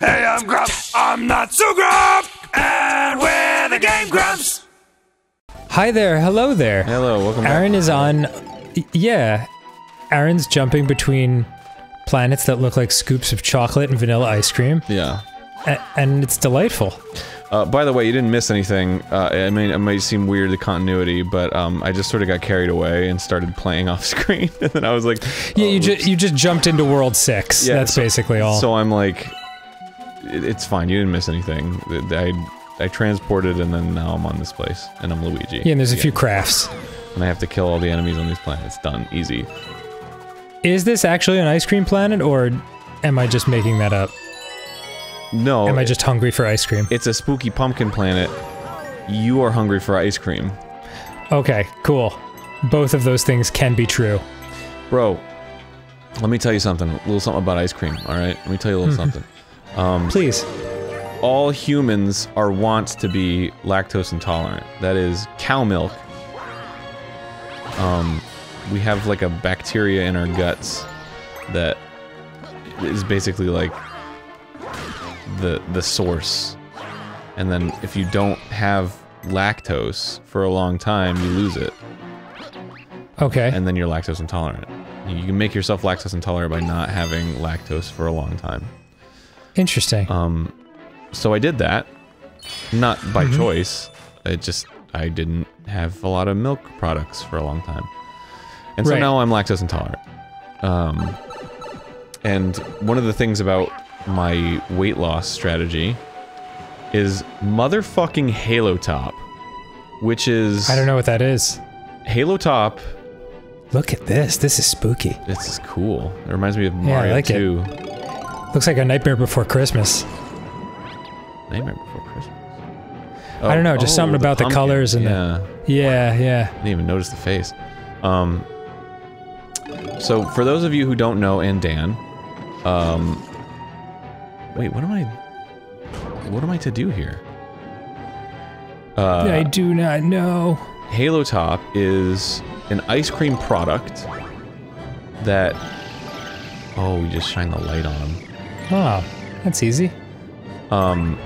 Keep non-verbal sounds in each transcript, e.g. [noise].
Hey, I'm Grump. I'm not so Grump. And we're the Game Grumps. Hi there, hello there. Hello, welcome back. Arin is on. Yeah. Arin's jumping between planets that look like scoops of chocolate and vanilla ice cream, Yeah. a- and it's delightful. Uh, by the way, you didn't miss anything. Uh, I mean, it might seem weird, the continuity, but um, I just sort of got carried away and started playing [laughs] off screen, and then I was like, Yeah, oh, you just you just jumped into World Six. Yeah, That's so- basically all. So I'm like, it, it's fine. You didn't miss anything. I I transported, and then now I'm on this place, and I'm Luigi. yeah, and there's a few crafts. and I have to kill all the enemies on these planets. Done, easy. Is this actually an ice cream planet, or am I just making that up? No, Am I just hungry for ice cream? it's a spooky pumpkin planet. You are hungry for ice cream, Okay, cool. Both of those things can be true. bro. Let me tell you something. A little something about ice cream. All right, let me tell you a little [laughs] something. Um, Please. all humans are wont to be lactose intolerant. That is cow milk. Um, we have like a bacteria in our guts that is basically like the the source. And then if you don't have lactose for a long time, you lose it, Okay. and then you're lactose intolerant. You can make yourself lactose intolerant by not having lactose for a long time. Interesting. Um, so I did that, not by choice. It just I didn't have a lot of milk products for a long time, and so Right. now I'm lactose intolerant. Um, and one of the things about my weight loss strategy is motherfucking Halo Top, which is I don't know what that is. Halo Top. Look at this. This is spooky. This is cool. It reminds me of Mario yeah, I like it. 2. Looks like a Nightmare Before Christmas. Nightmare Before Christmas. I don't know, just something about the pumpkin. colors and the- yeah. Yeah, yeah. Didn't even notice the face. Um, so for those of you who don't know, and Dan, um, wait, what am I? What am I to do here? Uh, I do not know. Halo Top is an ice cream product that. Oh, we just shine the light on them. Oh, that's easy. Um,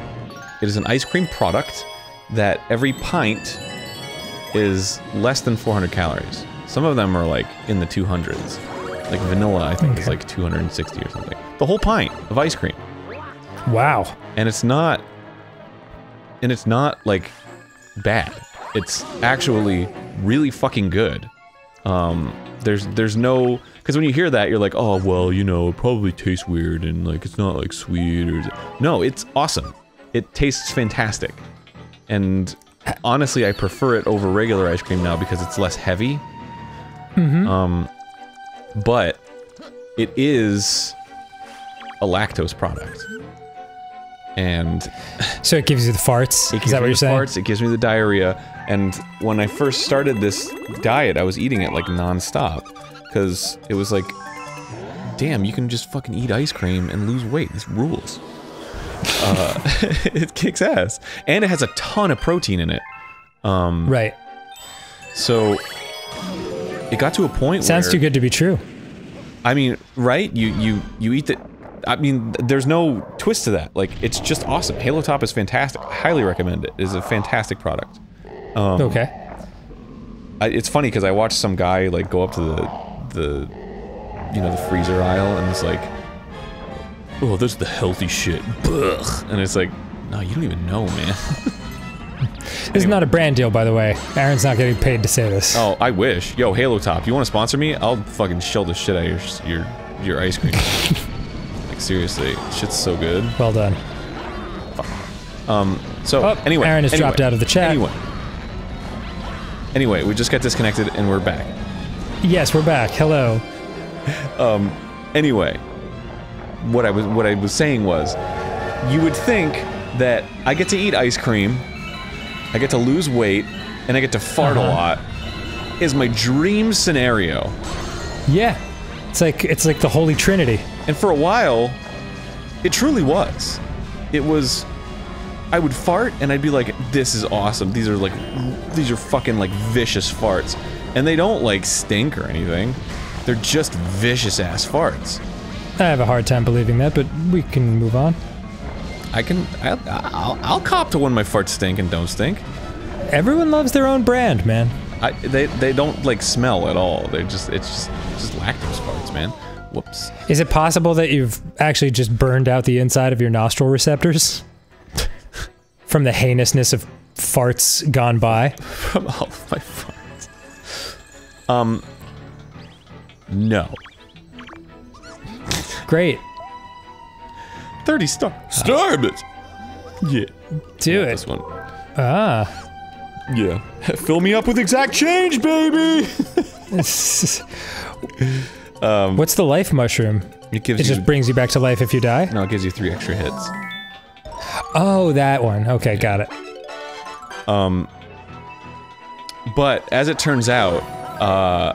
it is an ice cream product that every pint is less than 400 calories. Some of them are like in the 200s. Like vanilla, I think, is like 260 or something. The whole pint of ice cream. Wow. And it's not. And it's not like bad. It's actually really fucking good. Um, there's there's no because when you hear that you're like, oh well, you know, it probably tastes weird and like it's not like sweet or no, it's awesome. It tastes fantastic, and honestly, I prefer it over regular ice cream now because it's less heavy. Um, but it is a lactose product, and [laughs] So it gives you the farts. it Is that what you're the saying? farts, it gives me the diarrhea, and when I first started this diet, I was eating it like nonstop, because it was like, damn, you can just fucking eat ice cream and lose weight. This rules. Uh, [laughs] it kicks ass, and it has a ton of protein in it. Right. So it got to a point Sounds where too good to be true. I mean, right? You you you eat the. I mean, there's no twist to that. Like, it's just awesome. Halo Top is fantastic. I highly recommend it. It is a fantastic product. Um, okay. I, it's funny because I watched some guy like go up to the the you know the freezer aisle and it's like, oh, this is the healthy shit. Ugh. And it's like, no, you don't even know, man. [laughs] This is not a brand deal, by the way. Arin's not getting paid to say this. oh, I wish. Yo, Halo Top, you want to sponsor me? I'll fucking shell the shit out of your your your ice cream. [laughs] like seriously, shit's so good. Well done. Um. So Oh, anyway, Aaron has anyway, dropped out of the chat. Anyway, anyway, we just got disconnected and we're back. Yes, we're back. Hello. Um, Anyway, what I was what I was saying was, you would think that I get to eat ice cream, I get to lose weight, and I get to fart Uh-huh. a lot. Is my dream scenario. Yeah. It's like it's like the Holy Trinity. And for a while, it truly was. It was. I would fart and I'd be like, "This is awesome. These are like, these are fucking like vicious farts," and they don't like stink or anything. They're just vicious ass farts. I have a hard time believing that, but we can move on. I can. I, I'll, I'll cop to when my farts stink and don't stink. Everyone loves their own brand, man. I, they they don't like smell at all. They're just it's just it's just lactose farts, man. Whoops. Is it possible that you've actually just burned out the inside of your nostril receptors? [laughs] From the heinousness of farts gone by? From all of my farts. Um. No. Great. Thirty star. Starbit. Yeah. Do This it. one. Ah. Yeah. [laughs] Fill me up with exact change, baby. [laughs] What's the life mushroom? It gives It you. just brings you back to life if you die? no, it gives you three extra hits. Oh, that one. Okay, got it. Um, but as it turns out, uh,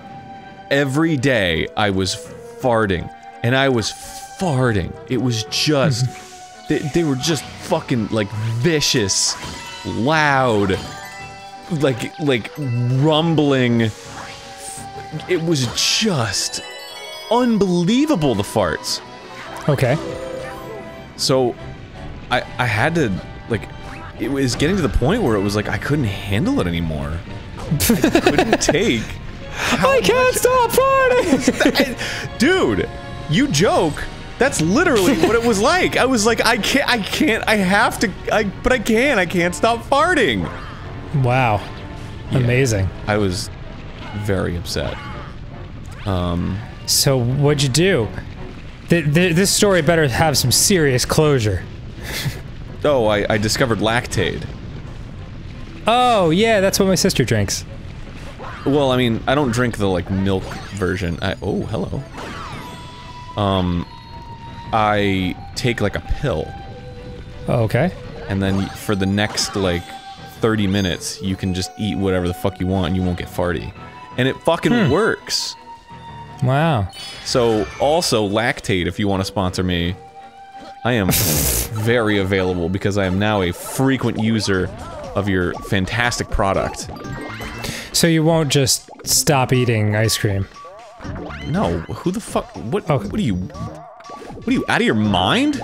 every day I was farting, and I was farting. It was just, [laughs] they, they were just fucking like vicious, loud, like like rumbling. It was just unbelievable. The farts. Okay. So, I I had to like, it was getting to the point where it was like I couldn't handle it anymore. I couldn't [laughs] take. I can't stop farting! [laughs] Dude, you joke. That's literally what it was like. I was like, I can't, I can't, I have to, I, but I can't, I can't stop farting. wow. Amazing. I was very upset. Um, so, what'd you do? Th- th- this story better have some serious closure. [laughs] Oh, I, I discovered Lactaid. Oh, yeah, that's what my sister drinks. Well, I mean, I don't drink the like milk version. I, oh, hello. Um, I take like a pill, Oh, okay. and then for the next like 30 minutes, you can just eat whatever the fuck you want, and you won't get farty. And it fucking works. Wow. So, also, Lactaid, if you want to sponsor me, I am [laughs] very available because I am now a frequent user of your fantastic product. So you won't just stop eating ice cream. No, who the fuck? What? Oh. What are you? What are you out of your mind?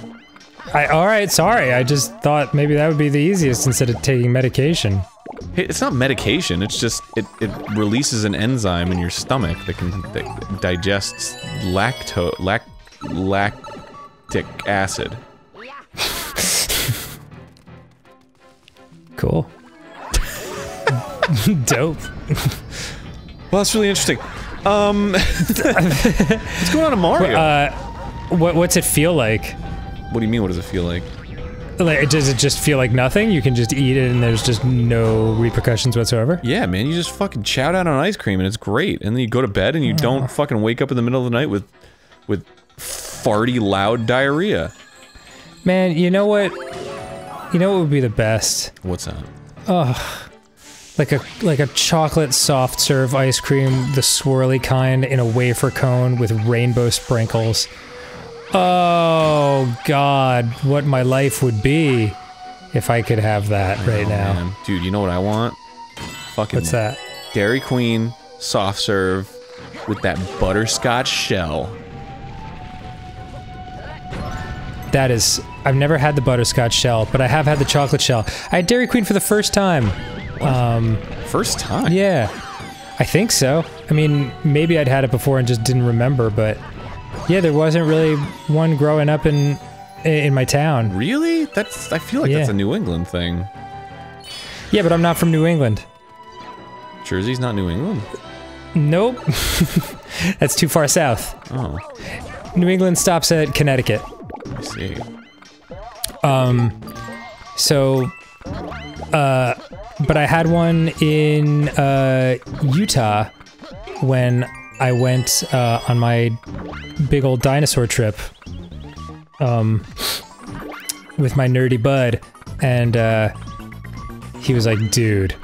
I all right, sorry. I just thought maybe that would be the easiest instead of taking medication. Hey, It's not medication. It's just it it releases an enzyme in your stomach that can that digests lacto lac lactic acid. [laughs] Cool. [laughs] Dope. Well, that's really interesting. Um, [laughs] what's going on in Mario? Uh, what what's it feel like? what do you mean? What does it feel like? Like, does it just feel like nothing? You can just eat it and there's just no repercussions whatsoever? Yeah, man, you just fucking chow down on ice cream and it's great. And then you go to bed and you don't fucking wake up in the middle of the night with with farty loud diarrhea. Man, you know what? You know what would be the best? What's that? Like a like a chocolate soft serve ice cream, the swirly kind in a wafer cone with rainbow sprinkles. Oh god, what my life would be if I could have that oh, right now. Man, dude, you know what I want? Fucking What's that? Dairy Queen soft serve with that butterscotch shell. That is I've never had the butterscotch shell, but I have had the chocolate shell. I had Dairy Queen for the first time. First time. Yeah. I think so. I mean, maybe I'd had it before and just didn't remember, but yeah, there wasn't really one growing up in in my town. Really? That's I feel like that's a New England thing. Yeah, but I'm not from New England. Jersey's not New England. Nope. [laughs] That's too far south. Oh, New England stops at Connecticut. I see. Um. So, uh, but I had one in uh, Utah when I went uh, on my big old dinosaur trip um, with my nerdy bud. And uh, he was like, dude,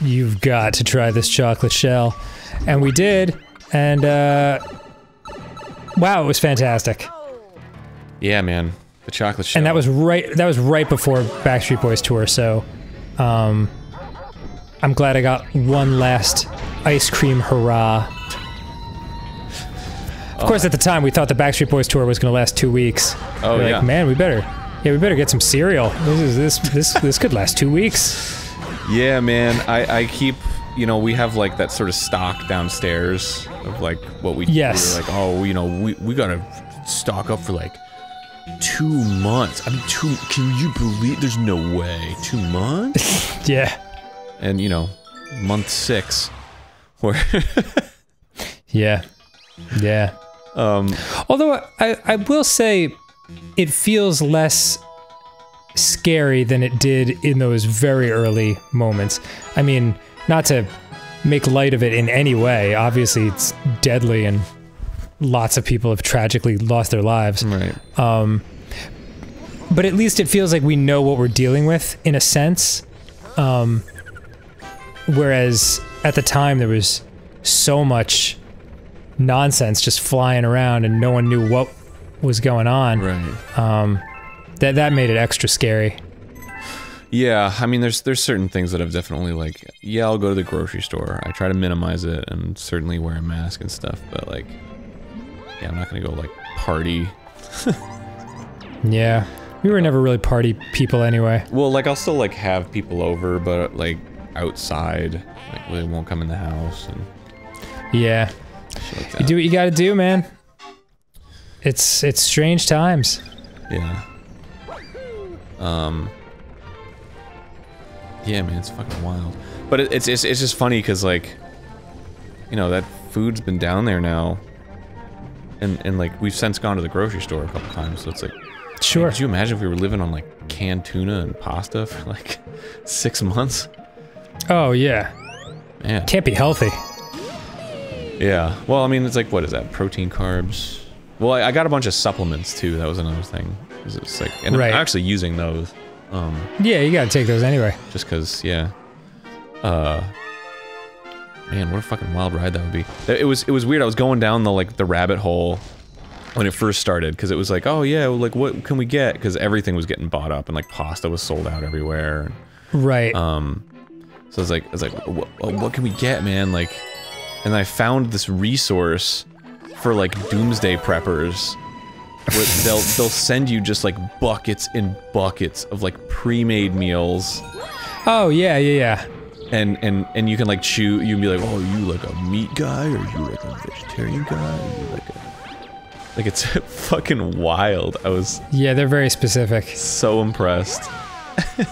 you've got to try this chocolate shell. And we did. And uh, wow, it was fantastic. Yeah, man. The chocolate shell. and that was right that was right before Backstreet Boys tour so um I'm glad I got one last ice cream hurrah of course at the time we thought the Backstreet Boys tour was going to last 2 weeks Oh, We're yeah. like man we better Yeah, we better get some cereal. This is this this this could last two weeks. Yeah, man. I, I keep, you know, we have like that sort of stock downstairs of like what we. Yes. we're like, oh, you know, we we gotta stock up for like two months. I mean, two. Can you believe? There's no way. Two months. [laughs] Yeah. And you know, month six, where [laughs] Yeah. Yeah. um Although I, I will say it feels less scary than it did in those very early moments. I mean, not to make light of it in any way. Obviously, it's deadly and lots of people have tragically lost their lives. right. But at least it feels like we know what we're dealing with in a sense. Um, whereas at the time, there was so much nonsense just flying around and no one knew what was going on. Right. Um, that that made it extra scary. Yeah, I mean, there's there's certain things that I've definitely like. Yeah, I'll go to the grocery store. I try to minimize it and certainly wear a mask and stuff. But like, yeah, I'm not gonna go like party. Yeah. We were never really party people anyway. Well, like I'll still like have people over, but like outside, like they won't come in the house and Yeah. like You do what you gotta do, man. It's it's strange times. Yeah. Um. Yeah, man, it's fucking wild. But it, it's, it's it's just funny because like, you know, that food's been down there now, and and like we've since gone to the grocery store a couple times. So it's like, Sure. could you imagine if we were living on like canned tuna and pasta for like [laughs] six months? Oh yeah. Man. Can't be healthy. Yeah. Well, I mean, it's like what is that? Protein, carbs. Well, I, I got a bunch of supplements too. That was another thing. It's like, and Right. I'm actually using those. Um. Yeah, you gotta take those anyway. just because yeah uh man what a fucking wild ride that would be it was it was weird i was going down the like the rabbit hole when it first started because it was like oh yeah like what can we get because everything was getting bought up and like pasta was sold out everywhere Right. um so i was like i was like what, what can we get man? Like and i found this resource for like doomsday preppers. Where [laughs] they'll they'll send you just like buckets and buckets of like pre-made meals. Oh yeah, yeah, yeah. and and and you can like chew you can be like oh you like a meat guy or you like a vegetarian guy or you like a like it's [laughs] fucking wild. I was Yeah, they're very specific. so impressed. [laughs]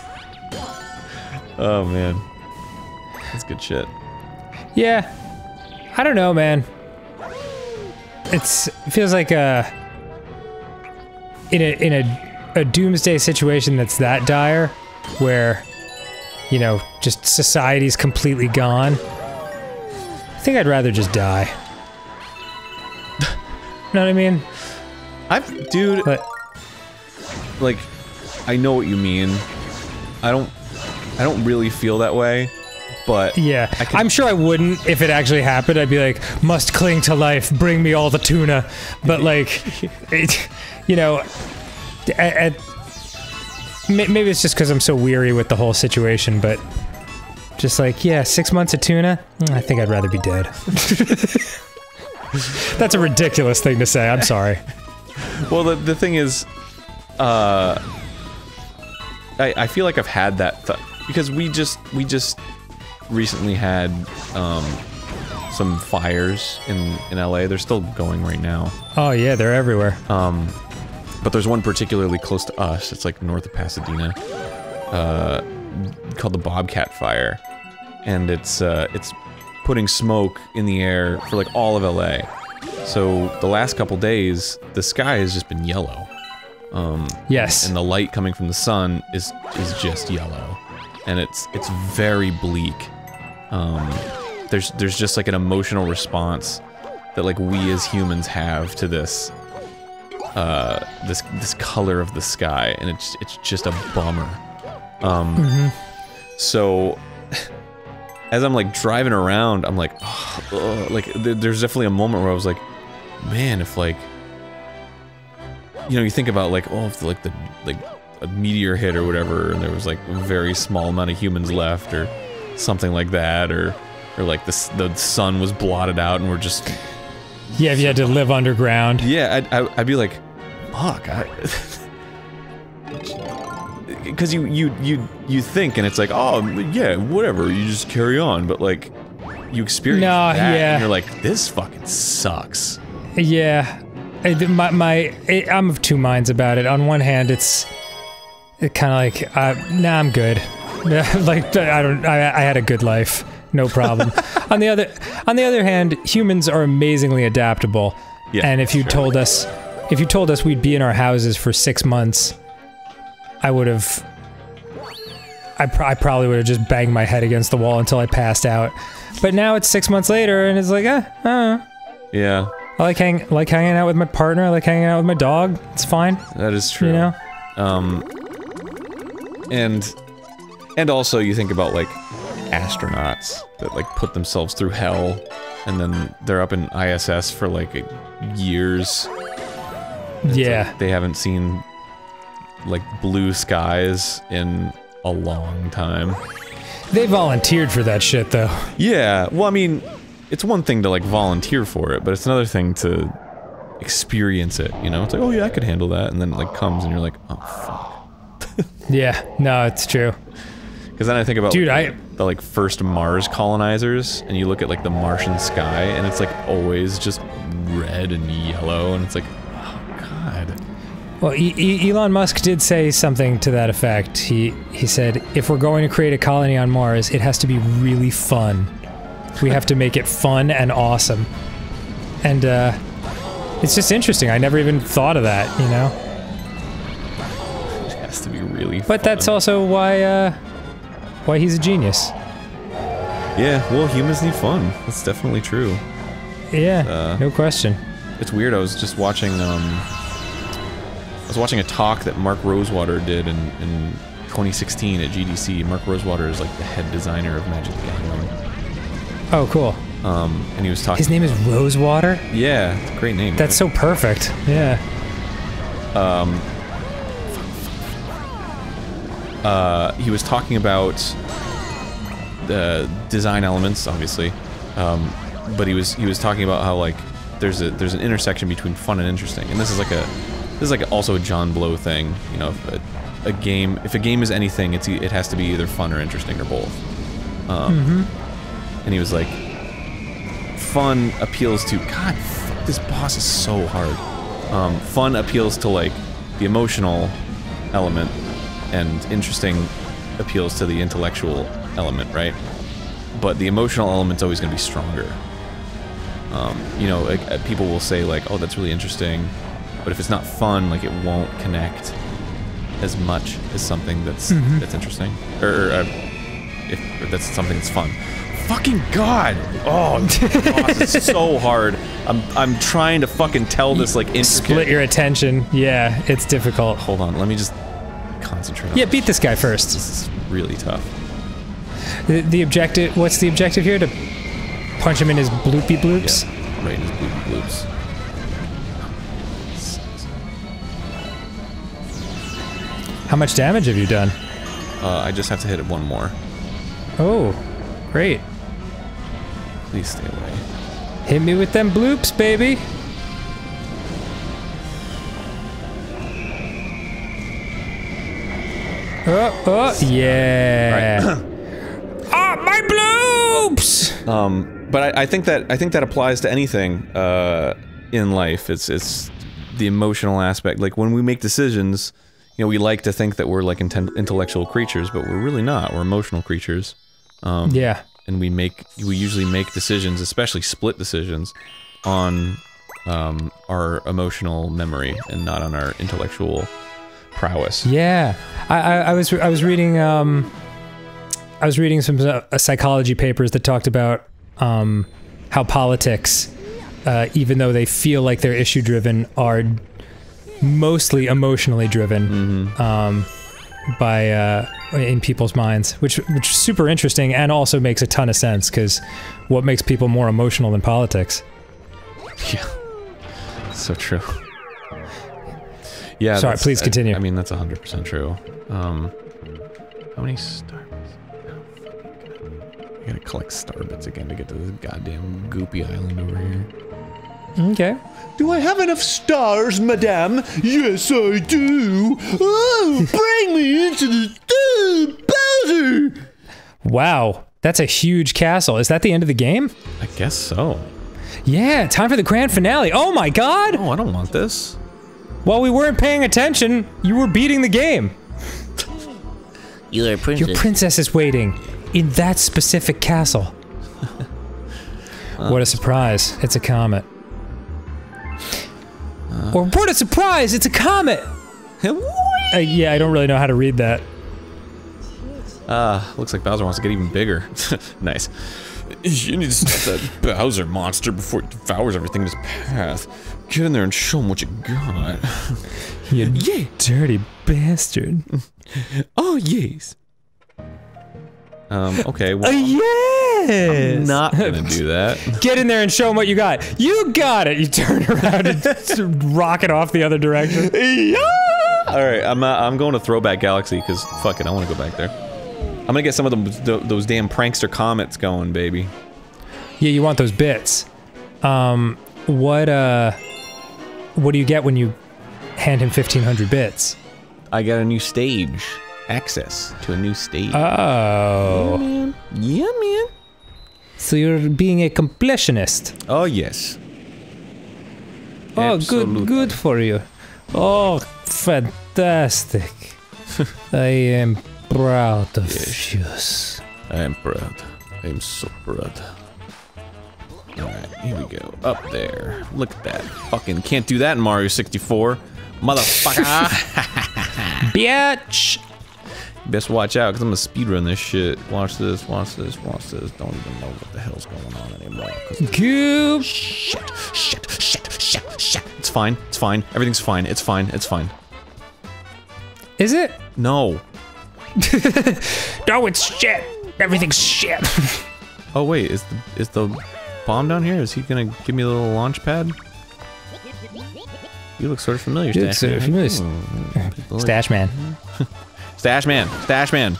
Oh man that's good shit Yeah. I don't know, man. It's it feels like a in a in a a doomsday situation that's that dire where you know, just society's completely gone. I think I'd rather just die. You [laughs] know what I mean? i've dude But like i know what you mean i don't i don't really feel that way but yeah, I I'm sure I wouldn't if it actually happened. I'd be like, must cling to life, bring me all the tuna. But like, [laughs] it, you know, at, at maybe it's just because I'm so weary with the whole situation. But just like, yeah, six months of tuna. mm, I think I'd rather be dead. [laughs] That's a ridiculous thing to say. I'm sorry. [laughs] Well, the, the thing is, uh, I, I feel like I've had that th- because we just we just recently had um, some fires in in LA. They're still going right now, Oh yeah, they're everywhere. but there's one particularly close to us. It's like north of Pasadena, uh, called the Bobcat Fire, and it's uh, it's putting smoke in the air for like all of LA. So the last couple days, the sky has just been yellow. Yes. and the light coming from the sun is is just yellow and it's it's very bleak um there's there's just like an emotional response that like we as humans have to this uh this this color of the sky and it's it's just a bummer. Um so as i'm like driving around i'm like oh, like th- there's definitely a moment where i was like man if like you know, you think about like, oh, if like the like a meteor hit or whatever, and there was like a very small amount of humans left, or something like that, or or like the the sun was blotted out, and we're just yeah, if you had to live underground. yeah, I'd, I- I'd be like, fuck, because [laughs] you you you you think and it's like oh yeah whatever you just carry on but like you experience No, that yeah. and you're like this fucking sucks Yeah, It- my, my it, I'm of two minds about it. On one hand, it's it kind of like, uh, nah, I'm good. [laughs] like I don't, I, I had a good life, no problem. [laughs] on the other, on the other hand, humans are amazingly adaptable. Yeah, and if you sure. told us, if you told us we'd be in our houses for six months, I would have. I, pr- I probably would have just banged my head against the wall until I passed out. But now it's six months later, and it's like, eh, uh, yeah I like hang like hanging out with my partner. I like hanging out with my dog. It's fine, that is true you know. um and and also you think about like astronauts that like put themselves through hell and then they're up in ISS for like years Yeah, they haven't seen like blue skies in a long time they volunteered for that shit though. Yeah, well, I mean, it's one thing to like volunteer for it, but it's another thing to experience it. You know, it's like, oh yeah, I could handle that, and then it like comes, and you're like, oh fuck. [laughs] Yeah, no, it's true. Because then I think about Dude, like, I- the like first Mars colonizers, and you look at like the Martian sky, and it's like always just red and yellow, and it's like, oh god. Well, e- e- Elon Musk did say something to that effect. He he said, if we're going to create a colony on Mars, it has to be really fun. We have to make it fun and awesome. And uh, it's just interesting. I never even thought of that, you know. It has to be really. But that's also why uh, why he's a genius. Yeah, well, humans need fun. That's definitely true. Yeah, Uh, no question. It's weird. I was just watching. Um, I was watching a talk that Mark Rosewater did in, in 2016 at GDC. Mark Rosewater is like the head designer of Magic the Gathering, Oh, cool. um, and he was talking. His name is Rosewater. yeah, great name. That's so perfect. Yeah. Uh, he was talking about the design elements, obviously, um, but he was he was talking about how like there's a there's an intersection between fun and interesting, and this is like a this is like also a John Blow thing. You know, if a, a game if a game is anything, it's it has to be either fun or interesting or both. Um, And he was like, fun appeals to God. Fuck, this boss is so hard. Um, fun appeals to like the emotional element, and interesting appeals to the intellectual element, right? But the emotional element's always going to be stronger. Um, you know, like, uh, people will say like, "Oh, that's really interesting," but if it's not fun, like it won't connect as much as something that's that's interesting, or, or uh, if or that's something that's fun. Fucking god! Oh, boss, [laughs] it's so hard. I'm I'm trying to fucking tell this like intricate. Split your attention. Yeah, it's difficult. Hold on, let me just concentrate. on Yeah, beat this guy first. This is really tough. The, the objective. What's the objective here? To punch him in his bloopy bloops. Yeah, right in his bloopy bloops. How much damage have you done? Uh, I just have to hit it one more. Oh, great. Please stay away. Hit me with them bloops, baby. Oh, oh, yeah. [coughs] Ah, my bloops! Um, but I, I think that I think that applies to anything uh, in life. It's it's the emotional aspect. Like when we make decisions, you know, we like to think that we're like inten- intellectual creatures, but we're really not. We're emotional creatures. Um, Yeah. and we make we usually make decisions, especially split decisions, on um, our emotional memory and not on our intellectual prowess. Yeah, I, I, I was I was reading um, I was reading some uh, psychology papers that talked about um, how politics, uh, even though they feel like they're issue driven, are mostly emotionally driven um, by uh, in people's minds, which which is super interesting and also makes a ton of sense because what makes people more emotional than politics? Yeah, so true. Yeah. Sorry, please I- continue. I, mean, that's hundred percent true. Um, how many starbits? I gotta collect starbits again to get to this goddamn goopy island over here. Okay. Do I have enough stars, madame? Yes, I do. Oh, bring me into the uh, Bowser. Wow, that's a huge castle. Is that the end of the game? I guess so. Yeah, time for the grand finale. Oh my god! Oh, I don't want this. While we weren't paying attention, you were beating the game. You're a princess. Your princess is waiting in that specific castle. what a surprise. It's a comet. or what a surprise! It's a comet! Uh, yeah, I don't really know how to read that. Uh, looks like Bowser wants to get even bigger. [laughs] nice. You need to stop that Bowser monster before it devours everything in his path. Get in there and show him what you got. You [laughs] dirty bastard. Oh, yes. Um, okay, well, yes! I'm not gonna [laughs] do that. Get in there and show them what you got. You got it! You turn [laughs] around and rocket off the other direction. Yeah! Alright, I'm, uh, I'm going to Throwback Galaxy, because fuck it, I want to go back there. I'm gonna get some of them, th those damn prankster comets going, baby. Yeah, you want those bits. Um, what, uh, what do you get when you hand him 1500 bits? I got a new stage. Access to a new stage. Oh. Yeah, man. Yeah, man. So you're being a completionist. Oh, yes. Oh, Absolutely. good, good for you. Oh, fantastic. [laughs] I am proud of you. I am proud. I am so proud. Alright, here we go. Up there. Look at that. Fucking can't do that in Mario 64. Motherfucker. [laughs] Bitch! Best watch out, because I'm gonna speedrun this shit. Watch this, watch this, watch this. Don't even know what the hell's going on anymore. Goop! Shit, shit, shit, shit, shit. It's fine, it's fine. Everything's fine, it's fine, it's fine. Is it? No. [laughs] No, it's shit. Everything's shit. Oh wait, is the is the bomb down here? Is he gonna give me a little launch pad? You look sort of familiar, You Stash sort of Man. familiar. [laughs] People like- Stash man. [laughs] Stash Man, Stash Man.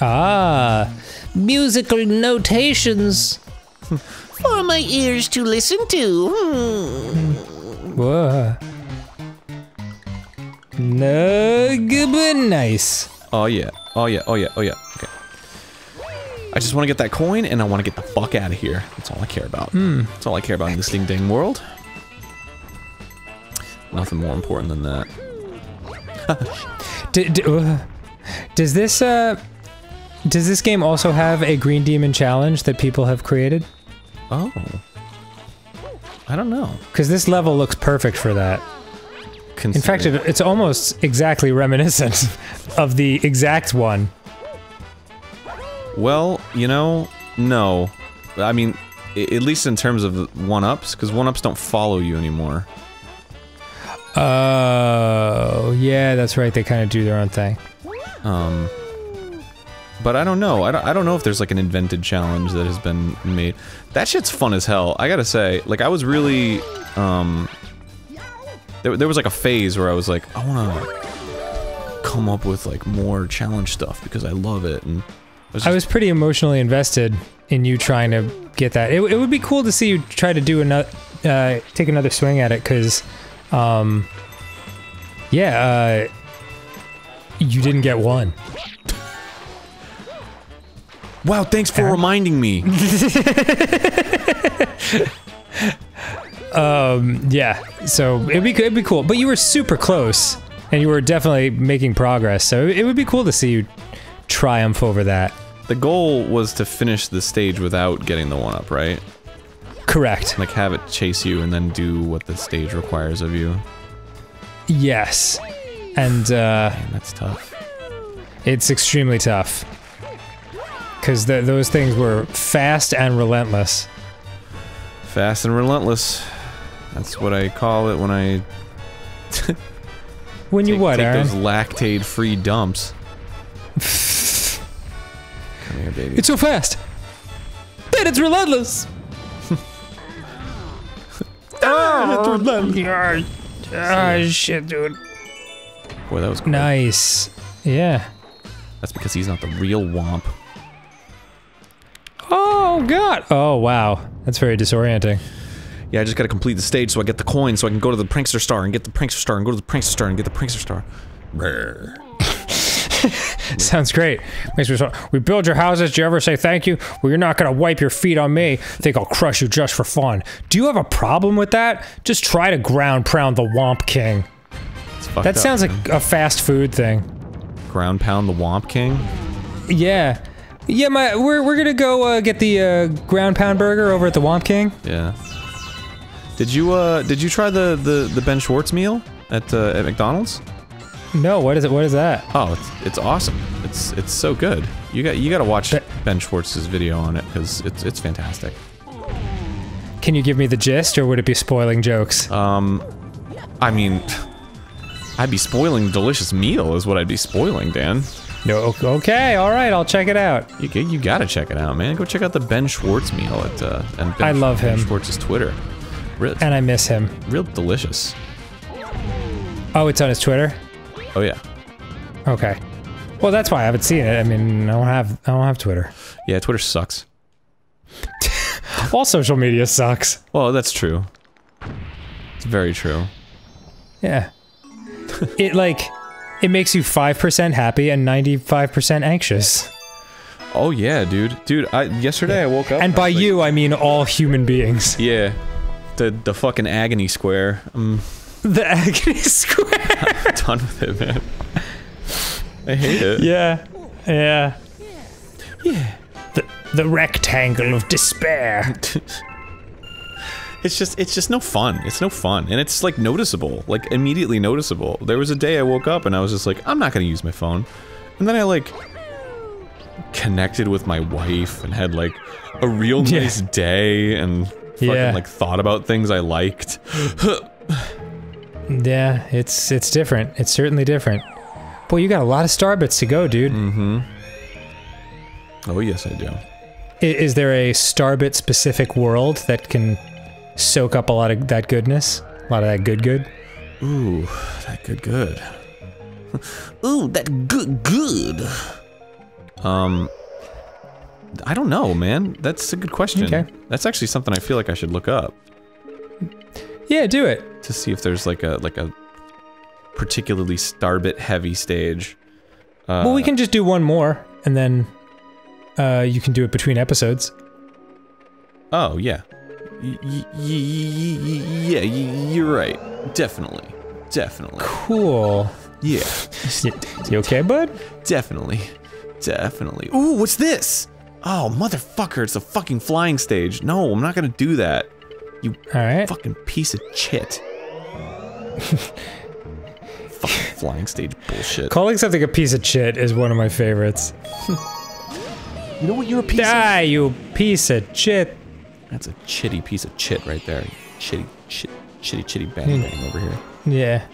Ah, musical notations. [laughs] For my ears to listen to. Hmm. Whoa. No, good, but nice. Oh yeah, oh yeah, oh yeah, oh yeah. Okay. I just want to get that coin, and I want to get the fuck out of here. That's all I care about. That's all I care about in this ding dang world. Nothing more important than that. [laughs] D- d- uh, does this uh, does this game also have a green demon challenge that people have created? Oh. I don't know. Because this level looks perfect for that. In fact, it, it's almost exactly reminiscent [laughs] of the exact one. Well, you know, no. I mean, at least in terms of one-ups, because one-ups don't follow you anymore. Oh, yeah, that's right. They kind of do their own thing. Um, but I don't know. I don't, I don't know if there's like an invented challenge that has been made. That shit's fun as hell. I gotta say, like I was really, um, there, there was like a phase where I was like, I wanna come up with like more challenge stuff because I love it. And was I was pretty emotionally invested in you trying to get that. It, it would be cool to see you try to do another, uh, take another swing at it, because, um, yeah, uh, you didn't get one. wow, thanks for reminding me. [laughs] Yeah, so it'd be it'd be cool. But you were super close, and you were definitely making progress. So it would be cool to see you triumph over that. the goal was to finish the stage without getting the one-up, right? Correct. Like have it chase you and then do what the stage requires of you. Yes, and uh, Man, that's tough. it's extremely tough because those things were fast and relentless. Fast and relentless. That's what I call it when I When you take, what, take Arin? those Lactaid-free dumps. Baby. It's so fast. Then it's relentless. [laughs] oh, [laughs] Ah, shit, dude. Boy, that was cool. Nice. Yeah. That's because he's not the real Whomp. Oh god. Oh wow. That's very disorienting. Yeah, I just gotta complete the stage so I get the coin so I can go to the prankster star and get the prankster star and go to the prankster star and get the prankster star. Brr. [laughs] Sounds great. Makes me so. We build your houses. Do you ever say thank you? Well, you're not gonna wipe your feet on me. Think I'll crush you just for fun. Do you have a problem with that? Just try to ground pound the Whomp King. That up, sounds man. like a fast food thing. ground pound the Whomp King. Yeah. Yeah, my we're we're gonna go uh, get the uh, ground pound burger over at the Whomp King. Yeah. Did you uh did you try the the the Ben Schwartz meal at uh, at McDonald's? No, what is it? What is that? Oh, it's, it's awesome. It's it's so good. You got you got to watch But- Ben Schwartz's video on it because it's it's fantastic. Can you give me the gist, or would it be spoiling jokes? Um, I mean, I'd be spoiling delicious meal is what I'd be spoiling, Dan. no. Okay. All right. I'll check it out. You you gotta check it out, man. Go check out the Ben Schwartz meal at uh and ben, I love Ben him. Schwartz's Twitter. Real, And I miss him. real delicious. Oh, it's on his Twitter. Oh yeah, Okay. Well, that's why I haven't seen it. I mean, I don't have I don't have Twitter. yeah. Twitter sucks. [laughs] All social media sucks. Well, that's true. It's very true. Yeah. [laughs] it like it makes you 5% happy and 95% anxious. Oh yeah, dude. Dude, I yesterday I woke up And I by was like- you, I mean all human beings. Yeah. The the fucking agony square. I'm The agony [laughs] square. I'm done with it, man. I hate it. Yeah. Yeah. Yeah. The the rectangle of despair. [laughs] It's just it's just no fun. It's no fun. And it's like noticeable. Like immediately noticeable. There was a day I woke up and I was just like, I'm not gonna use my phone. And then I like connected with my wife and had like a real Yeah. nice day and fucking Yeah. like thought about things I liked. [gasps] [laughs] Yeah, it's it's different. It's certainly different. Boy, you got a lot of starbits to go, dude. Oh yes I do. I- Is there a starbit specific world that can soak up a lot of that goodness? A lot of that good good? Ooh, that good good. [laughs] Ooh, that good, good. Um, I don't know, man. That's a good question. Okay. That's actually something I feel like I should look up Yeah, do it. to see if there's like a like a particularly starbit heavy stage. Uh, well, we can just do one more, and then uh, you can do it between episodes. Oh yeah, y- yeah. You're right. Definitely, definitely. Cool. Yeah, [laughs] You, you okay, bud? definitely, definitely. Ooh, what's this? Oh, motherfucker! It's a fucking flying stage. No, I'm not gonna do that. You All right. fucking piece of shit. fucking [laughs] flying stage bullshit. Calling something a piece of shit is one of my favorites. You know what? You're a piece Die, you piece of shit. That's a chitty piece of chit right there. Chitty, chit, chitty, chitty, bang, bang over here. Yeah.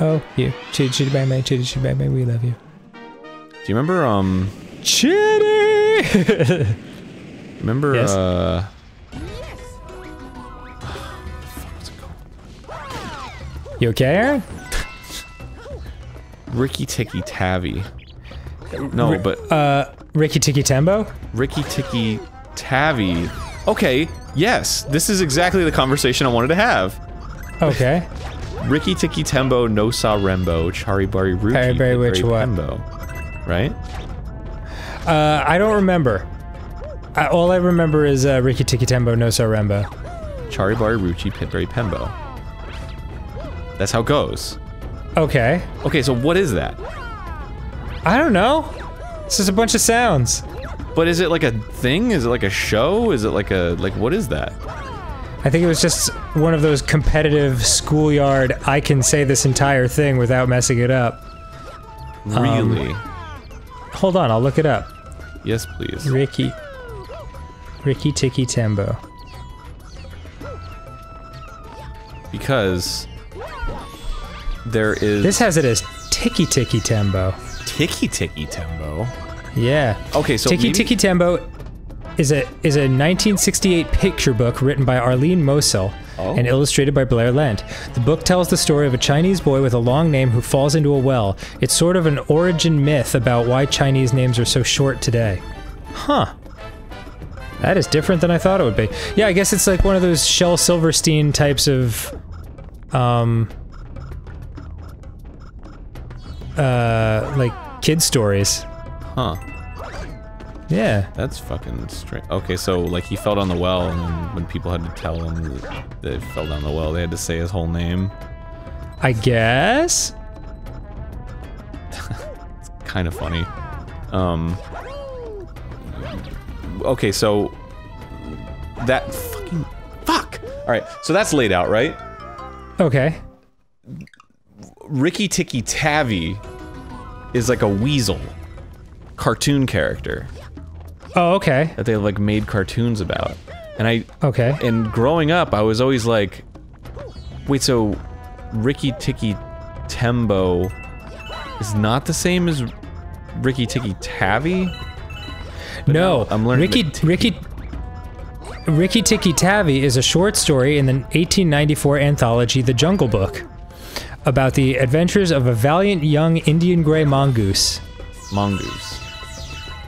Oh, you. Chitty chitty bang bang, chitty chitty bang bang, we love you. Do you remember, um, Chitty! [laughs] remember, Yes. uh, you okay, Arin? Ricky Tikki Tavi? No, but Uh, Ricky Tiki Tembo? Ricky Tikki Tavi. Okay, yes, this is exactly the conversation I wanted to have. Okay. Ricky Tikki Tembo no sa rembo chari bari ruchi Chari bari which pembo. Right? Uh, I don't remember. I, all I remember is uh, Ricky Tiki Tembo no So Rembo. Chari bari ruchi pit bari pembo. That's how it goes. Okay. Okay, so what is that? I don't know. It's just a bunch of sounds. But is it like a thing? Is it like a show? Is it like a like what is that? I think it was just one of those competitive schoolyard, I can say this entire thing without messing it up. Really? Um, hold on, I'll look it up. yes, please. Ricky. Ricky Tiki Tembo. Because there is This has it as Tikki Tikki Tembo. Tikki Tikki Tembo. Yeah. Okay, so Tiki maybe- Tiki Tembo is a is a 1968 picture book written by Arlene Mosel Oh. and illustrated by Blair Lent. The book tells the story of a Chinese boy with a long name who falls into a well. It's sort of an origin myth about why Chinese names are so short today. Huh. That is different than I thought it would be. Yeah, I guess it's like one of those Shel Silverstein types of, um, uh, like kid stories. Huh. Yeah. That's fucking strange. Okay, so like he fell down the well, and when people had to tell him that they fell down the well, they had to say his whole name. I guess. [laughs] It's kind of funny. Um. Okay, so that fucking fuck. All right, so that's laid out, right? Okay. Rikki Tikki Tavi is like a weasel cartoon character Oh, okay. that they like made cartoons about. And I Okay. and growing up I was always like wait, so Ricky Tikki Tembo is not the same as Rikki Tikki Tavi? No, I'm learning Ricky Ricky Rikki Tikki Tavi is a short story in the 1894 anthology The Jungle Book about the adventures of a valiant young Indian gray mongoose. Mongoose.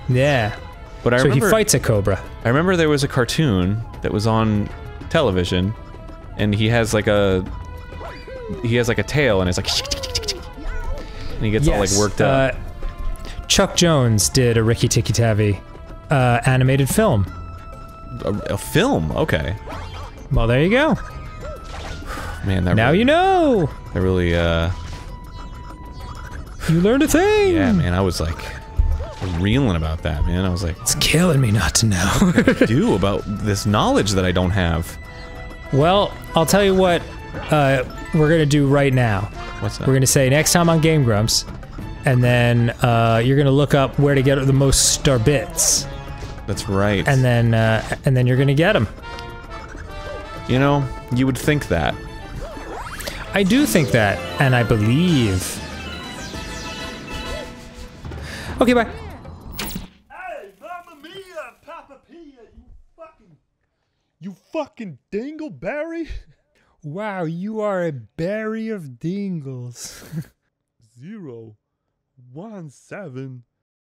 Yeah. But I so he fights a cobra. I remember there was a cartoon that was on television and he has like a he has like a tail and it's like and he gets all like worked up. Uh, Chuck Jones did a Rikki Tikki Tavi uh, animated film. a, a film, okay. Well, there you go. Man, that Now really, you know. That really uh You learned a thing. yeah, man, I was like reeling about that, man. I was like, It's killing me not to know. [laughs] do about this knowledge that I don't have. well, I'll tell you what uh, we're gonna do right now. What's that? We're gonna say next time on Game Grumps, and then uh, you're gonna look up where to get the most star bits, That's right. and then uh, and then you're gonna get them. you know, you would think that. I do think that, and I believe. Okay, bye. Hey, Mamma Mia, Papa Pia, you fucking, you fucking dingleberry. Wow, you are a berry of dingles. [laughs] Zero, one, seven,